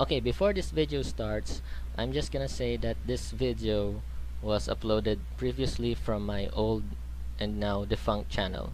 Okay, before this video starts, I'm just gonna say that this video was uploaded previously from my old and now defunct channel.